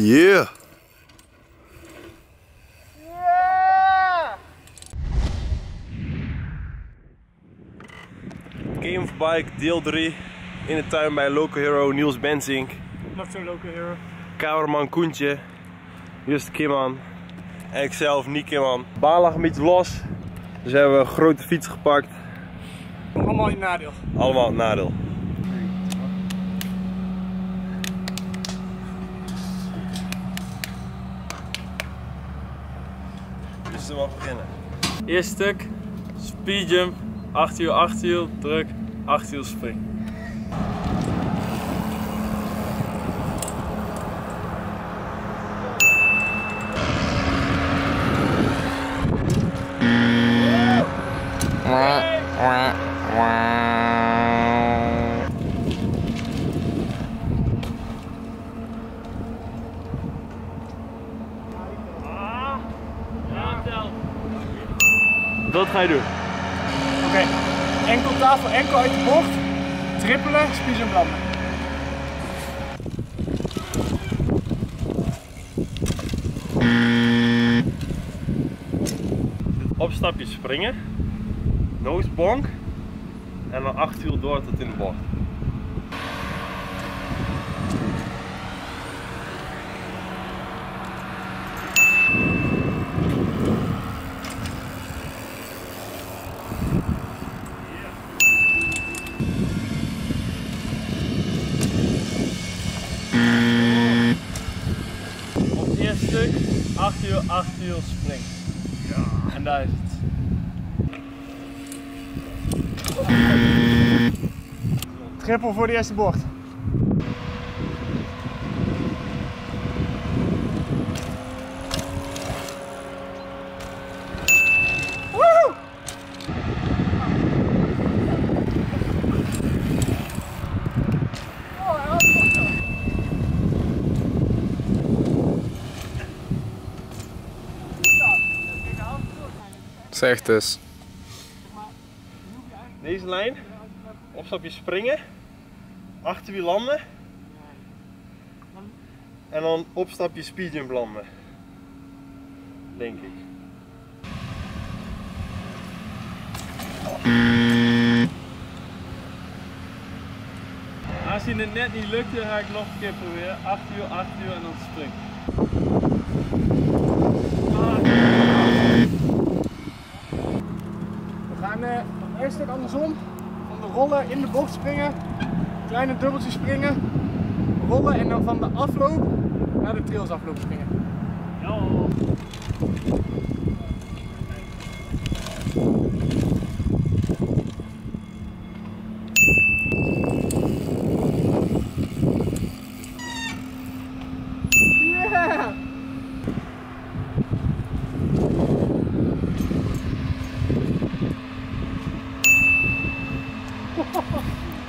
Yeah! Game of Bike deel 3 in de tuin bij Local Hero Niels Benzink. Not so local hero. Kamerman Koentje, Just Kimman en ikzelf Niek Kimman. Baan lag een beetje los, dus hebben we een grote fiets gepakt. Allemaal in nadeel. Allemaal het nadeel. Dus we maar beginnen. Eerst stuk, speed jump, 8 uur, 8 uur, druk, 8 uur spring. Wat ga doen? Oké. Enkel tafel, enkel uit de bocht. Trippelen, spies en branden. Opstapje springen, noosebonk en dan 8 wiel door tot in de bocht. Op het eerste stuk, 8 uur, 8 uur spring. Ja. En daar is het. Trippel voor de eerste bocht. Zeg dus. Deze lijn, opstapje springen, achterwiel landen en dan opstapje speedjump landen. Denk ik. Aangezien het net niet lukte, ga ik nog een keer proberen. 8 uur, 8 uur en dan spring. We gaan eh eerst stuk andersom. Van de rollen in de bocht springen. Kleine dubbeltjes springen. Rollen en dan van de afloop naar de trailsafloop springen. Yeah!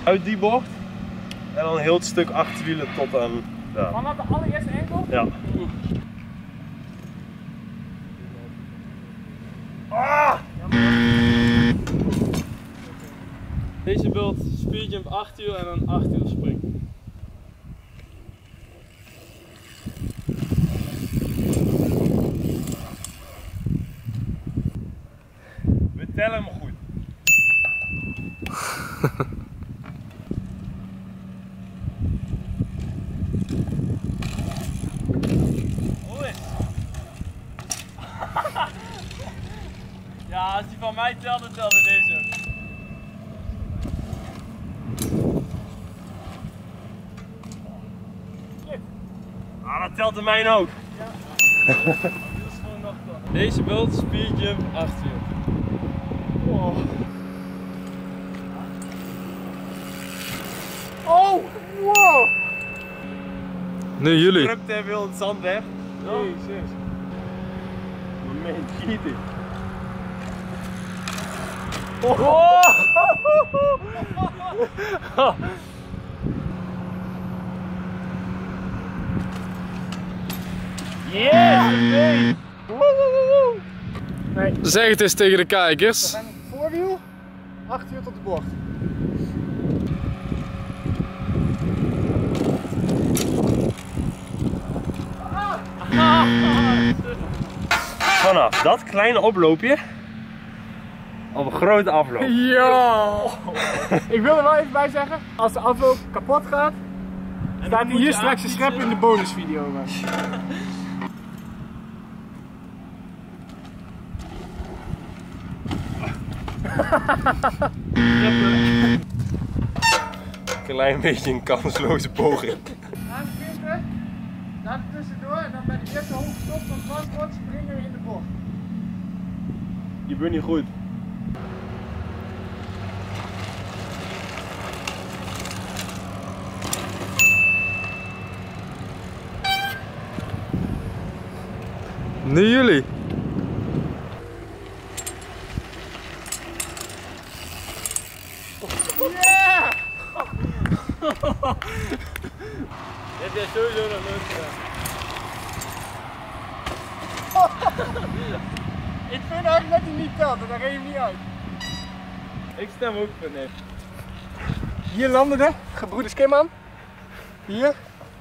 Uit die bocht en dan heel het stuk achterwielen tot aan daar. Vanaf de allereerste enkel. Ja. Ah! Deze beeld, speed jump 8 uur en dan 8 uur spring. We tellen hem goed. Oei. ja, als die van mij telde, telde deze ook. Telt in mijn ook. Deze beeld, speed jump 8 uur. Oh! Wow! Nu jullie. Drukt en wil het zand weg. Jezus. Man, cheating. Yes! Nee, Zeg het eens tegen de kijkers. en voorwiel, 8 uur tot de bocht. Vanaf dat kleine oploopje op een grote afloop. Ja! Ik wil er wel even bij zeggen, als de afloop kapot gaat, staat hij hier straks een schrap in de bonusvideo. Klein beetje een kansloze poging. Aanknippen, daar tussendoor en dan bij de eerste hoogte stop van het paspoort springen we in de bocht. Je bent niet goed. Nu jullie. Yeah! Dit heb jij sowieso nog nooit gedaan. Ik vind eigenlijk dat hij niet telt, en daar reed je niet uit. Ik stem ook voor nee. Hier landde de gebroeders Kimman. Hier.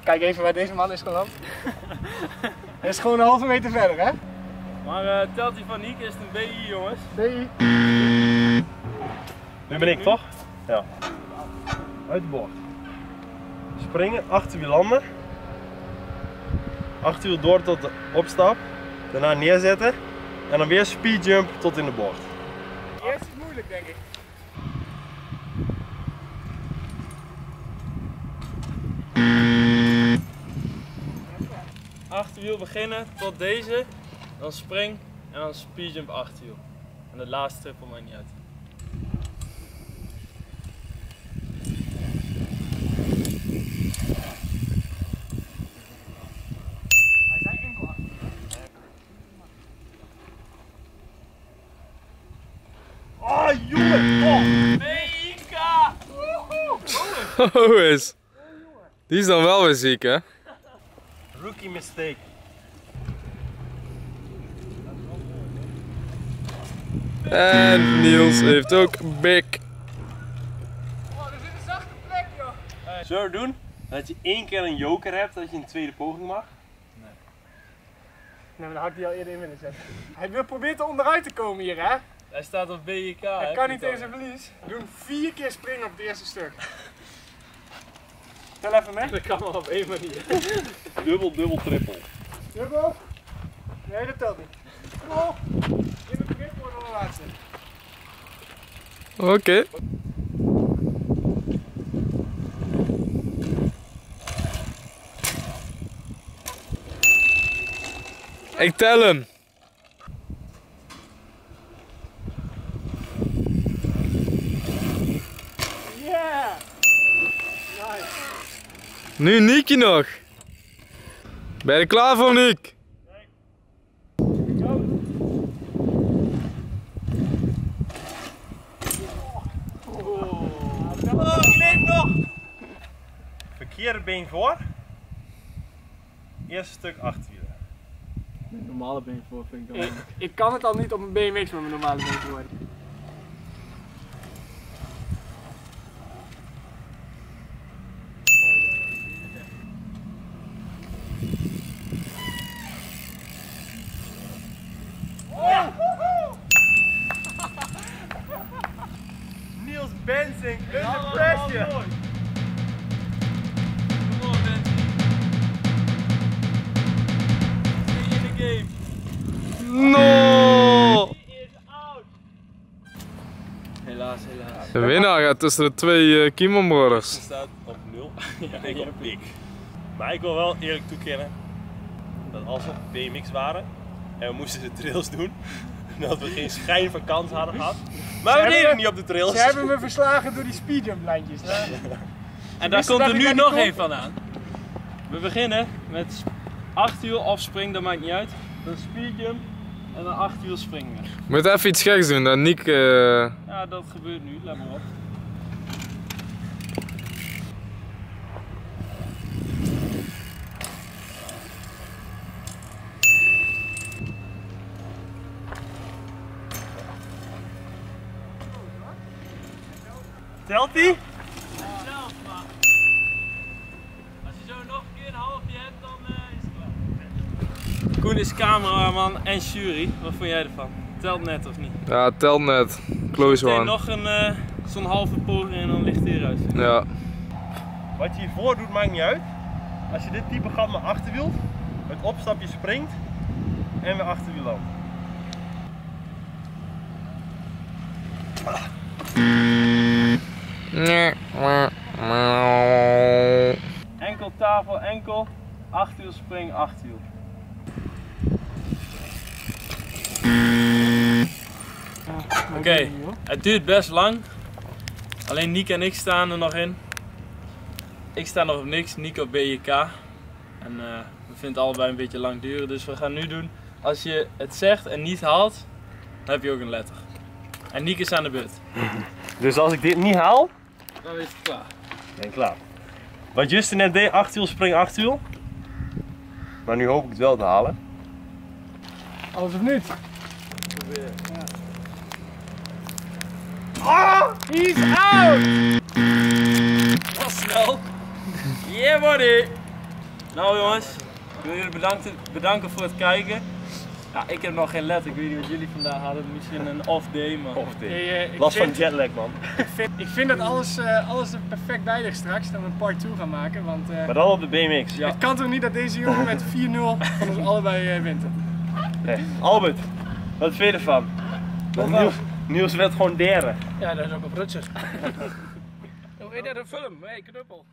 Kijk even waar deze man is geland. Hij is gewoon een halve meter verder, hè? Maar eh, telt die van Niek is het een BI jongens. BI. Nu ben ik toch? Ja. Uit de bocht. Springen, achterwiel landen. Achterwiel door tot de opstap. Daarna neerzetten. En dan weer speed jump tot in de bocht. Eerst is het moeilijk, denk ik. Achterwiel beginnen tot deze. Dan spring en dan speed jump achterwiel. En de laatste triple maakt niet uit. Hij zei enkel achter. Oh jongen! Oh. BIK! Oh is. Die is dan wel weer ziek hè? Rookie mistake. En Niels heeft ook big. Oh, er zit een zachte plek, joh. Zullen we doen dat je één keer een joker hebt dat je een tweede poging mag? Nee, maar dan had ik die al eerder in willen zetten. Hij wil proberen er onderuit te komen hier, hè? Hij staat op BIK. Hij kan niet tegen zijn verlies. Doen vier keer springen op het eerste stuk. Tel even mee. Dat kan maar op één manier. Dubbel, dubbel, triple. Dubbel. Nee, dat telt niet. Dubbel. In het begin voor de laatste. Oké. Ik tel hem. Yeah! Nice. Nu Nicky nog. Ben je er klaar voor Nick? Oh, ik leef nog! Verkeerde been voor. Eerste stuk achterwielen. Normale been voor vind ik Ik, ik kan het al niet op een BMX met mijn normale been worden. Niels Bensing pressure. Kom op. Stay in the game. No! Helaas, helaas. De winnaar gaat tussen de twee uh, Kiemon brothers. staat op 0 en ik op pik. Maar ik wil wel eerlijk toekennen dat als we BMX waren en we moesten de trails doen, dat we geen schijn van kans hadden gehad. Maar we deden niet op de trails. Ze hebben me verslagen door die speedjump lijntjes. En daar komt er nu nog één van aan. We beginnen met 8 wiel of spring, dat maakt niet uit. Dan speed jump en dan 8 wiel springen. Moet even iets geks doen, dat Nick. eh, Ja, dat gebeurt nu, let maar op. Telt die? Zelf maar. Als je zo nog een keer een halfje hebt, dan eh, is het klaar. Koen is cameraman en jury. Wat vond jij ervan? Telt net of niet? Ja, telt net. Close one. nog een eh, zo'n halve poging en dan ligt hij eruit. Ja. Wat je hiervoor doet maakt niet uit. Als je dit type gat naar achterwiel, het opstapje springt en weer achterwiel landt. Enkel tafel, enkel. Achtwiel spring, achtwiel. Oké, het duurt best lang. Alleen Nick en ik staan er nog in. Ik sta nog op niks, Nick op BJK. En eh, we vinden het allebei een beetje lang duren. Dus we gaan nu doen, als je het zegt en niet haalt, dan heb je ook een letter. En Nick is aan de beurt. Dus als ik dit niet haal, Dan is het klaar. ben ik klaar. Wat Justin net deed, achterwiel spring achterwiel. Maar nu hoop ik het wel te halen. Alles of niet? Ah! He's out! Wat snel. Yeah buddy. Nou jongens, ik wil jullie bedanken, bedanken voor het kijken. Ja, ik heb nog geen letter. Ik weet niet wat jullie vandaag hadden. Misschien een off day, maar... Of dit. Hey, eh, Last van jetlag man. ik, vind, ik vind dat alles, eh, alles er perfect bij ligt straks. Dat we een part 2 gaan maken. Want eh, Maar dan op de BMX. Ja. het kan toch niet dat deze jongen met 4-0 van ons allebei eh, wint. Nee. Albert, wat vind je ervan? Niels, Niels werd gewoon derde. Ja, dat is ook op Rutser. Hoe heet dat een film? Hé, knuppel.